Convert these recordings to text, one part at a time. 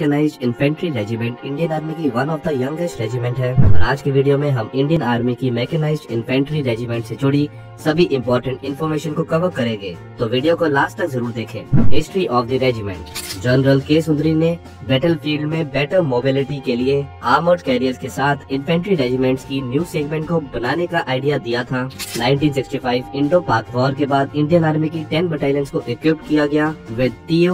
Mechanise infantry regiment Indian army की one of the youngest regiment है। और आज की वीडियो में हम इंडियन आर्मी की मैकेनाइज इन्फेंट्री रेजिमेंट से जुड़ी सभी इम्पोर्टेंट इन्फॉर्मेशन को कवर करेंगे। तो वीडियो को लास्ट तक ज़रूर देखें। History of the regiment general K Sundarji ने बैटल फ़ील्ड में बेटर मोबिलिटी के लिए आर्मर्ड कैरियर के साथ इन्फेंट्री रेजिमेंट्स की न्यू सेगमेंट को बनाने का आइडिया दिया था। 1965 इंडो पाक वॉर के बाद इंडियन आर्मी की 10 बटालियंस को इक्विप किया गया with T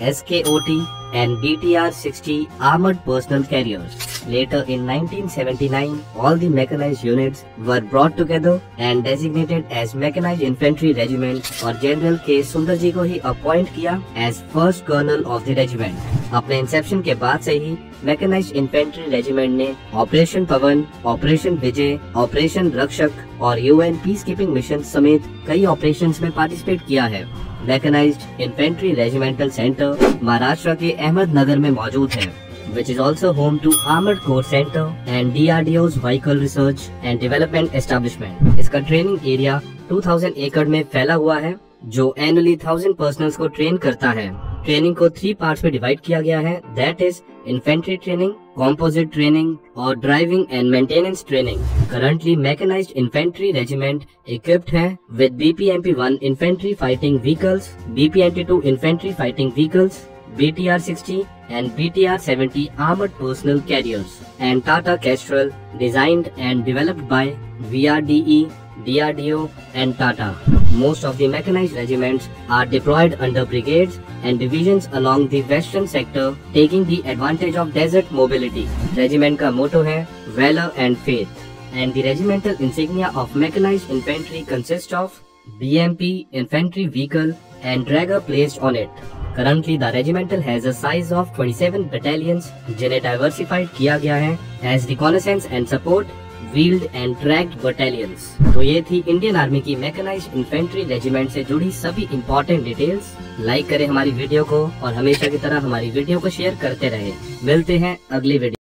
SKOT and BTR-60 armored personal carriers. Later in 1979, all the mechanized units were brought together and designated as Mechanized Infantry Regiment और जनरल के सुंदर जी को ही अपॉइंट किया as first colonel of the regiment अपने inception के बाद से ही मैकेनाइज्ड इन्फेंट्री रेजिमेंट ने operation Pawan operation Vijay operation Rakshak और यूएन पीस कीपिंग मिशन समेत कई ऑपरेशंस में पार्टिसिपेट किया है। Mechanised infantry regimental centre Maharashtra के अहमदनगर में मौजूद है। Which is also home to Armored Core Center and DRDO's Vehicle Research and Development Establishment. इसका ट्रेनिंग एरिया 2000 एकड़ में फैला हुआ है, जो एनुअली थाउज़ेंड पर्सनल्स को ट्रेन करता है ट्रेनिंग को थ्री पार्ट्स में डिवाइड किया गया है that is infantry training composite training और driving and maintenance training currently mechanised infantry regiment equipped है with BPMP one infantry fighting vehicles BPMP two infantry fighting vehicles BTR 60 and BTR 70 armored personal carriers and Tata Kestrel designed and developed by VRDE, DRDO and Tata. Most of the mechanized regiments are deployed under brigades and divisions along the western sector taking the advantage of desert mobility. Regiment का motto है Valor and Faith and the regimental insignia of mechanized infantry consists of BMP infantry vehicle and dragger placed on it. Currently, the regimental has a size of 27 battalions. जिन्हें diversified किया गया है. As reconnaissance and support wheeled and tracked battalions तो ये थी Indian army की mechanise infantry regiment से जुड़ी सभी इम्पोर्टेंट डिटेल्स लाइक करें हमारी वीडियो को और हमेशा की तरह हमारी वीडियो को शेयर करते रहे. मिलते हैं अगली वीडियो